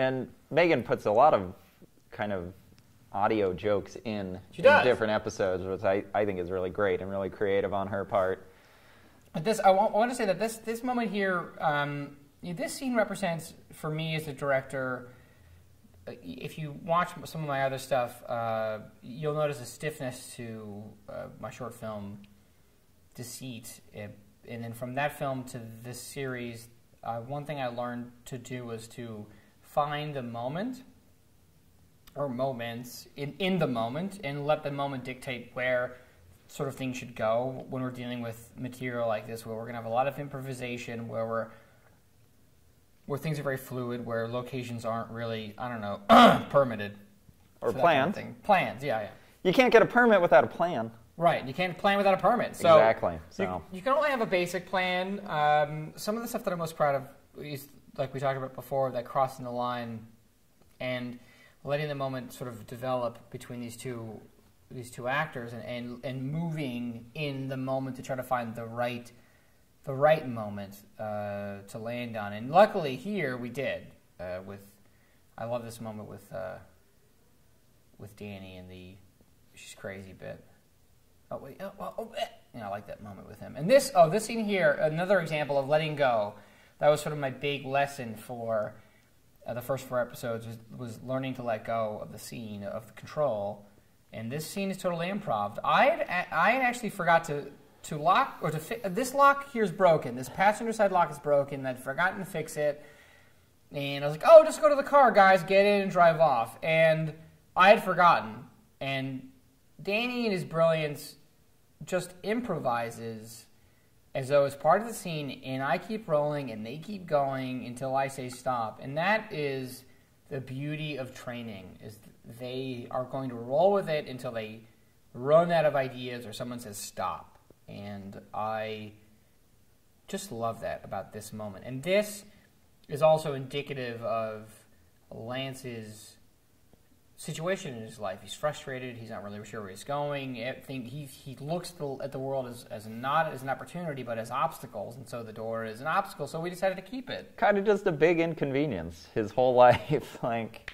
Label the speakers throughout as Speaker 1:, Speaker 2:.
Speaker 1: And Megan puts a lot of kind of audio jokes in, in different episodes, which I, I think is really great and really creative on her part.
Speaker 2: But this, I want, I want to say that this this moment here, um, this scene represents for me as a director. uh, If you watch some of my other stuff, uh, you'll notice a stiffness to uh, my short film, Deceit, It- and then from that film to this series, uh, one thing I learned to do was to find the moment or moments in, in the moment and let the moment dictate where sort of things should go when we're dealing with material like this where we're going to have a lot of improvisation where we're where things are very fluid where locations aren't really i don't know permitted
Speaker 1: Or
Speaker 2: that kind of
Speaker 1: planned.
Speaker 2: plans yeah yeah
Speaker 1: You can't get a permit without a plan.
Speaker 2: right you can't plan without a permit so
Speaker 1: Exactly,
Speaker 2: you-
Speaker 1: so.
Speaker 2: you, can only have a basic plan um, some of the stuff that i'm most proud of is like we talked about before that crossing the line and letting the moment sort of develop between these two these two actors and, and and moving in the moment to try to find the right the right moment uh, to land on. And luckily here we did uh, with I love this moment with uh, with Danny and the she's crazy bit. Oh wait oh, oh, oh eh. you know, I like that moment with him. And this oh this scene here another example of letting go that was sort of my big lesson for uh, the first four episodes was, was learning to let go of the scene of the control. And this scene is totally improv. I had, I actually forgot to to lock or to fi- this lock here is broken. This passenger side lock is broken. I'd forgotten to fix it. And i was like oh just go to the car guys. Get in and drive off. And i had forgotten. And danny in his brilliance just improvises as though it's part of the scene, and I keep rolling and they keep going until I say stop. And that is the beauty of training: is they are going to roll with it until they run out of ideas or someone says stop. And I just love that about this moment. And this is also indicative of Lance's situation in his life. He's frustrated. He's not really sure where he's going. I think he he looks at the world as, as not as an opportunity, but as obstacles. And so the door is an obstacle. So we decided to keep it.
Speaker 1: Kind of just a big inconvenience his whole life. like,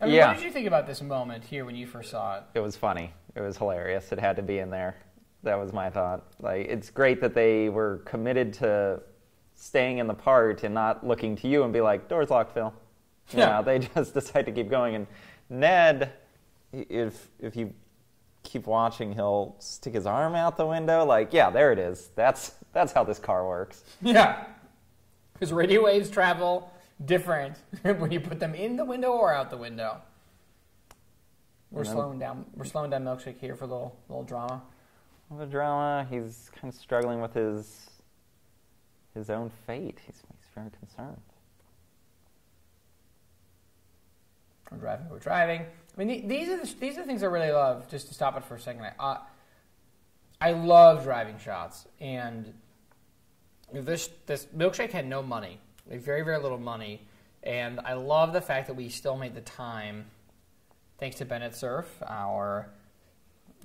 Speaker 2: I mean,
Speaker 1: Yeah.
Speaker 2: What did you think about this moment here when you first saw it?
Speaker 1: it was funny. It was hilarious. It had to be in there. That was my thought. Like, it's great that they were committed to staying in the part and not looking to you and be like, "Door's locked, Phil." You
Speaker 2: Yeah.
Speaker 1: know, they just decide to keep going. And Ned, if if you keep watching, he'll stick his arm out the window. Like, yeah, there it is. That's that's how this car works.
Speaker 2: Yeah, because radio waves travel different when you put them in the window or out the window. We're
Speaker 1: then-
Speaker 2: slowing down. We're slowing down milkshake here for a little little drama.
Speaker 1: The drama. He's kind of struggling with his his own fate. He's, he's very concerned.
Speaker 2: We're driving. We're driving. I mean, these are the, these are the things I really love. Just to stop it for a second, I uh, I love driving shots, and this this milkshake had no money, very very little money, and I love the fact that we still made the time, thanks to Bennett Surf, our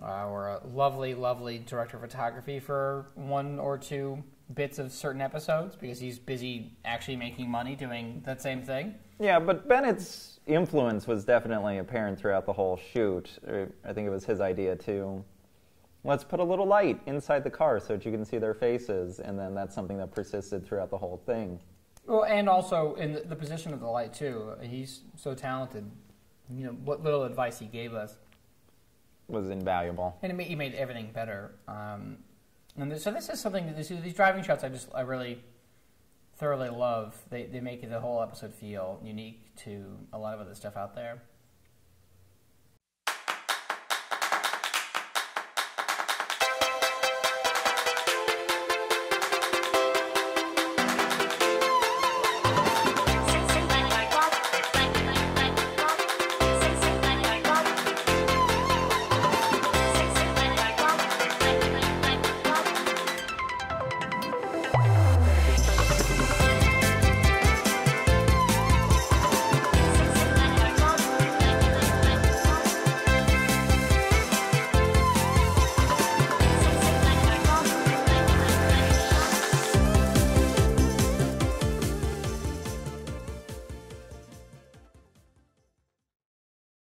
Speaker 2: our lovely lovely director of photography for one or two bits of certain episodes because he's busy actually making money doing that same thing.
Speaker 1: Yeah, but Bennett's influence was definitely apparent throughout the whole shoot. Uh, I think it was his idea to let's put a little light inside the car so that you can see their faces, and then that's something that persisted throughout the whole thing.
Speaker 2: Well, and also in the, the position of the light too. He's so talented. You know what little advice he gave us,
Speaker 1: Was invaluable.
Speaker 2: and it made, he made everything better. Um, and this, so this is something. This, these driving shots, I just I really thoroughly love. They they make the whole episode feel unique to a lot of other stuff out there.